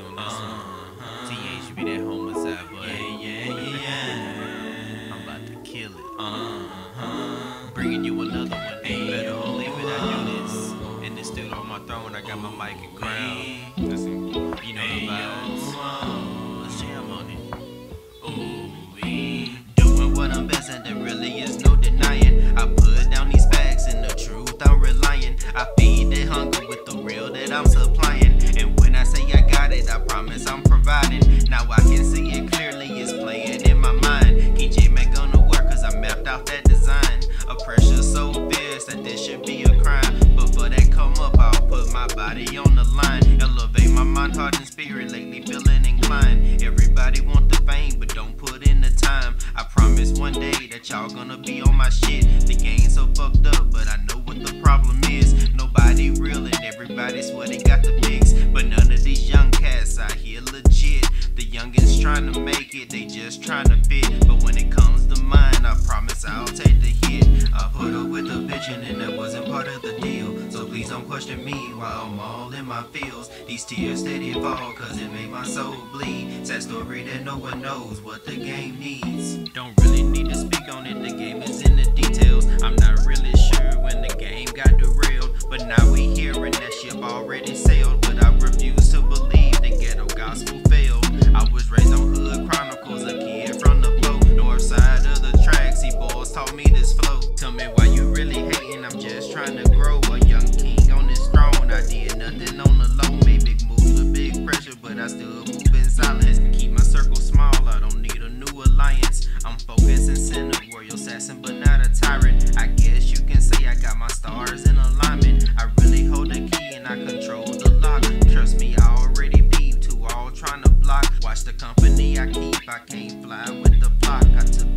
Uh-huh. you this uh-huh. one. T should be that homicide, but yeah, yeah, yeah. I'm about to kill it. Uh-huh. Bringing you another one. Ain't better believe it, I do this. And it's still on my throne. I got my mic and crown. Listen, you know the vibes. Promise I'm providing. Now I can see it clearly, it's playing in my mind. KJ Mac gonna work cause I mapped out that design. A pressure so fierce that this should be a crime. But for that come up, I'll put my body on the line. Elevate my mind, heart, and spirit. Lately feeling inclined. Everybody want the fame, but don't put in the time. I promise one day that y'all gonna be on my shit. The game's so fucked up, but I know what the problem is. Nobody trying to make it, they just trying to fit. But when it comes to mine, I promise I'll take the hit. I put up with the vision and it wasn't part of the deal. So please don't question me while I'm all in my feels. These tears steady fall cause it made my soul bleed. Sad story that no one knows what the game needs. Don't really need to speak on it, the game is in the details. I'm not really sure when the game got derailed. But now we hearing that ship already sailed. But I refuse to believe the ghetto gospel failed. trying to grow a young king on this throne. I did nothing on the low, made big moves with big pressure, but I still move in silence. Keep my circle small, I don't need a new alliance. I'm focused and centered, royal assassin, but not a tyrant. I guess you can say I got my stars in alignment. I really hold the key and I control the lock. Trust me, I already peeped to all trying to block. Watch the company I keep, I can't fly with the flock. I took